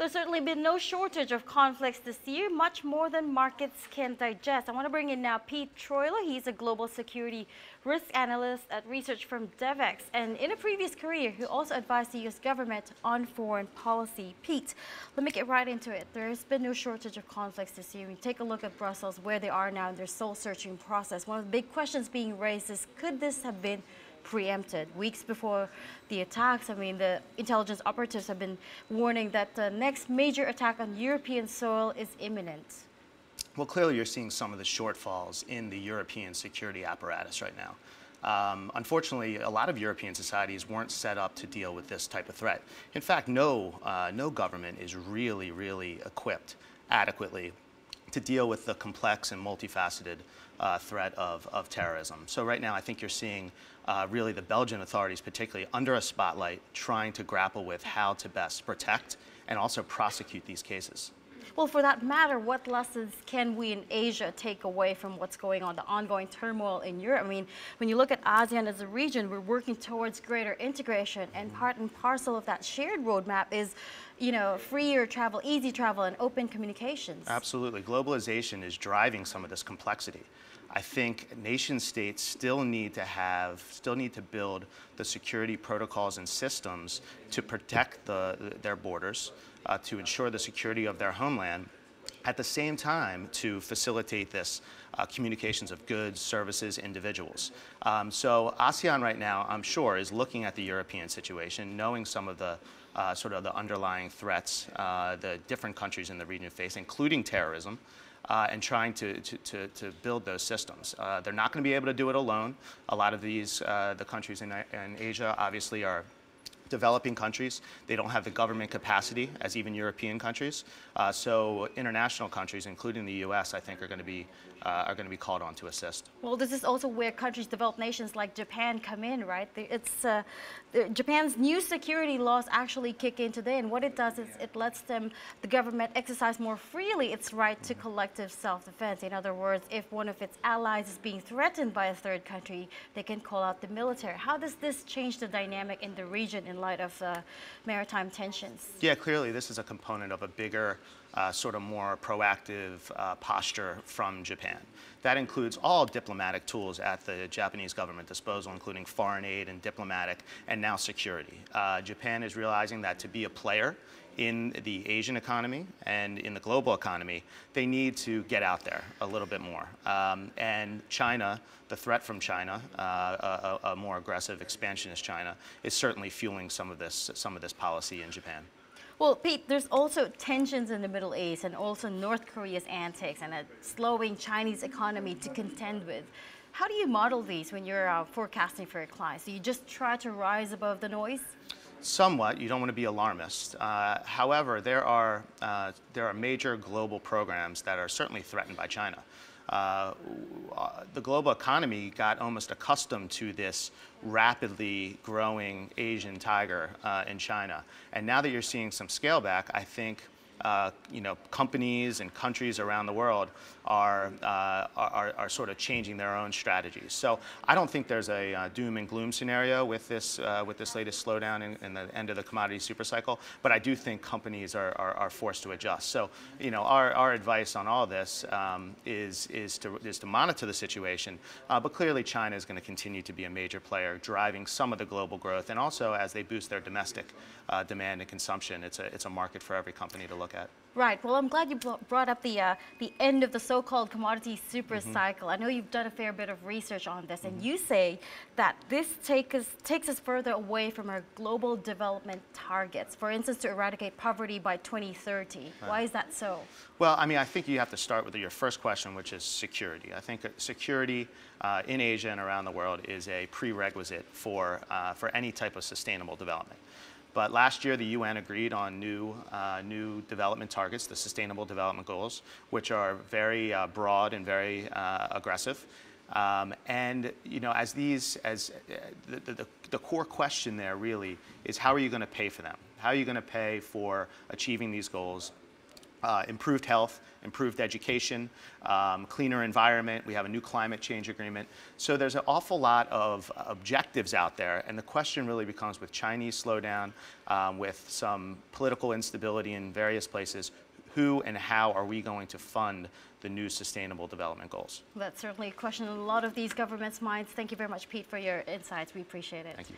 There's certainly been no shortage of conflicts this year, much more than markets can digest. I want to bring in now Pete Troilo. He's a global security risk analyst at research firm Devex. And in a previous career, he also advised the U.S. government on foreign policy. Pete, let me get right into it. There has been no shortage of conflicts this year. We take a look at Brussels, where they are now in their soul-searching process. One of the big questions being raised is, could this have been preempted. Weeks before the attacks, I mean, the intelligence operatives have been warning that the next major attack on European soil is imminent. Well, clearly you're seeing some of the shortfalls in the European security apparatus right now. Um, unfortunately, a lot of European societies weren't set up to deal with this type of threat. In fact, no, uh, no government is really, really equipped adequately to deal with the complex and multifaceted uh, threat of, of terrorism. So right now, I think you're seeing uh, really the Belgian authorities, particularly under a spotlight, trying to grapple with how to best protect and also prosecute these cases. Well, for that matter, what lessons can we in Asia take away from what's going on, the ongoing turmoil in Europe? I mean, when you look at ASEAN as a region, we're working towards greater integration, and part and parcel of that shared roadmap is, you know, freer travel, easy travel, and open communications. Absolutely. Globalization is driving some of this complexity. I think nation states still need to have, still need to build the security protocols and systems to protect the, their borders, uh, to ensure the security of their homeland, at the same time to facilitate this uh, communications of goods, services, individuals. Um, so ASEAN right now, I'm sure, is looking at the European situation, knowing some of the uh, sort of the underlying threats uh, the different countries in the region face, including terrorism uh, and trying to, to, to, build those systems. Uh, they're not going to be able to do it alone. A lot of these, uh, the countries in, in Asia obviously are developing countries. They don't have the government capacity as even European countries. Uh, so international countries, including the U.S., I think are going to be uh, are going to be called on to assist. Well, this is also where countries, developed nations like Japan, come in, right? It's uh, Japan's new security laws actually kick in today, and what it does is it lets them, the government, exercise more freely its right to collective self-defense. In other words, if one of its allies is being threatened by a third country, they can call out the military. How does this change the dynamic in the region in light of uh, maritime tensions? Yeah, clearly this is a component of a bigger uh, sort of more proactive uh, posture from Japan. That includes all diplomatic tools at the Japanese government disposal, including foreign aid and diplomatic, and now security. Uh, Japan is realizing that to be a player in the Asian economy and in the global economy, they need to get out there a little bit more. Um, and China, the threat from China, uh, a, a, more aggressive expansionist China, is certainly fueling some of this, some of this policy in Japan. Well, Pete, there's also tensions in the Middle East and also North Korea's antics and a slowing Chinese economy to contend with. How do you model these when you're uh, forecasting for your clients? Do you just try to rise above the noise? Somewhat. You don't want to be alarmist. Uh, however, there are, uh, there are major global programs that are certainly threatened by China. Uh, the global economy got almost accustomed to this rapidly growing Asian tiger uh, in China. And now that you're seeing some scale back, I think uh, you know, companies and countries around the world are, uh, are, are, sort of changing their own strategies. So I don't think there's a uh, doom and gloom scenario with this, uh, with this latest slowdown in, in, the end of the commodity supercycle, but I do think companies are, are, are forced to adjust. So, you know, our, our advice on all this um, is, is, to, is to monitor the situation, uh, but clearly China is going to continue to be a major player driving some of the global growth and also as they boost their domestic demand and consumption, it's a, it's a market for every company to look at. Right. Well, I'm glad you brought up the uh, the end of the so-called commodity super mm -hmm. cycle. I know you've done a fair bit of research on this, mm -hmm. and mm-hmm. you say that this take us, takes us further away from our global development targets. For instance, to eradicate poverty by 2030. Right. Why is that so? Well, I mean, I think you have to start with your first question, which is security. I think security uh, in Asia and around the world is a prerequisite for uh, for any type of sustainable development. But last year, the UN agreed on new, uh, new development targets, the Sustainable Development Goals, which are very uh, broad and very uh, aggressive. Um, and you know, as these, as uh, the, the, the, core question there really is how are you going to pay for them? How are you going to pay for achieving these goals uh, improved health, improved education, um, cleaner environment. We have a new climate change agreement. So there's an awful lot of objectives out there, and the question really becomes with Chinese slowdown, um, with some political instability in various places, who and how are we going to fund the new sustainable development goals? That's certainly a question in a lot of these governments' minds. Thank you very much, Pete, for your insights. We appreciate it. Thank you.